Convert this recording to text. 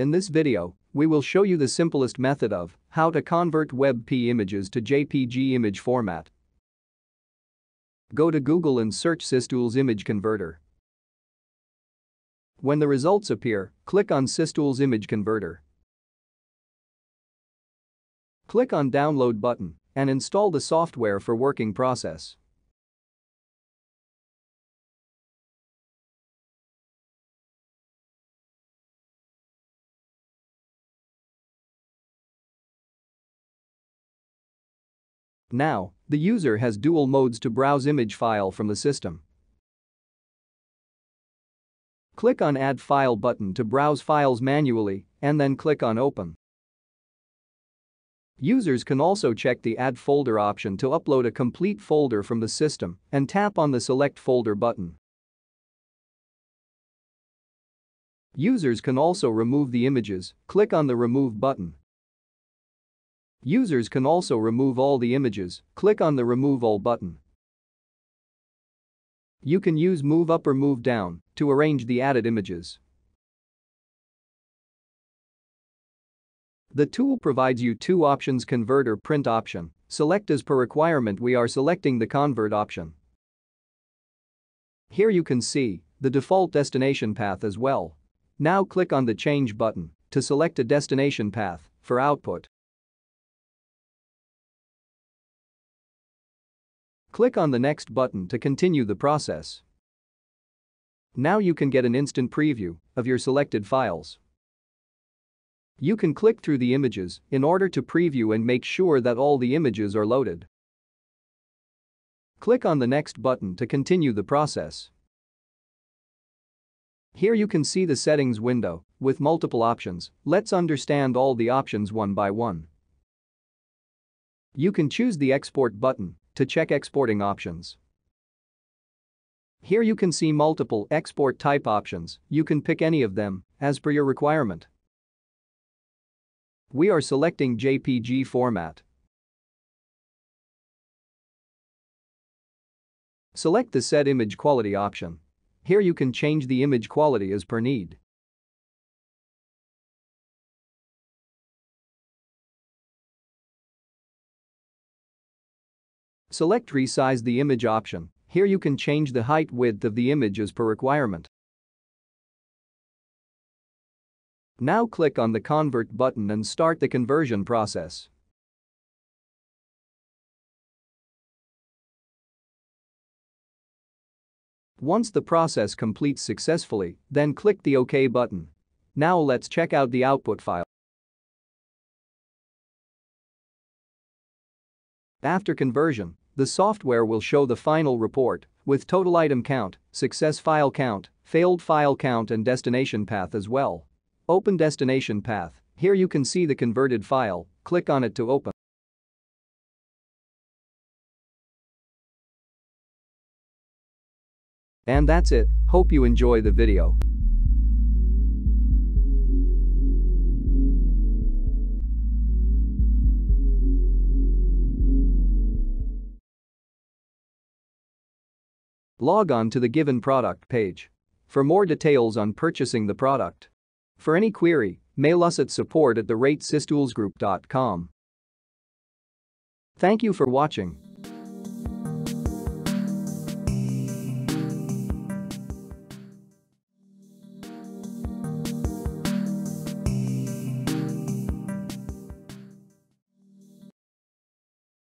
In this video, we will show you the simplest method of how to convert WebP images to JPG image format. Go to Google and search Systools Image Converter. When the results appear, click on Systools Image Converter. Click on Download button and install the software for working process. Now, the user has dual modes to browse image file from the system. Click on Add File button to browse files manually and then click on Open. Users can also check the Add Folder option to upload a complete folder from the system and tap on the Select Folder button. Users can also remove the images, click on the Remove button Users can also remove all the images, click on the Remove All button. You can use Move Up or Move Down to arrange the added images. The tool provides you two options convert or print option. Select as per requirement we are selecting the convert option. Here you can see the default destination path as well. Now click on the change button to select a destination path for output. Click on the next button to continue the process. Now you can get an instant preview of your selected files. You can click through the images in order to preview and make sure that all the images are loaded. Click on the next button to continue the process. Here you can see the settings window with multiple options. Let's understand all the options one by one. You can choose the export button to check exporting options. Here you can see multiple export type options, you can pick any of them as per your requirement. We are selecting JPG format. Select the Set Image Quality option. Here you can change the image quality as per need. Select Resize the image option. Here you can change the height width of the image as per requirement. Now click on the Convert button and start the conversion process. Once the process completes successfully, then click the OK button. Now let's check out the output file. After conversion, the software will show the final report with total item count, success file count, failed file count and destination path as well. Open destination path. Here you can see the converted file, click on it to open. And that's it, hope you enjoy the video. Log on to the given product page. For more details on purchasing the product. For any query, mail us at support at the Thank you for watching.